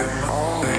am only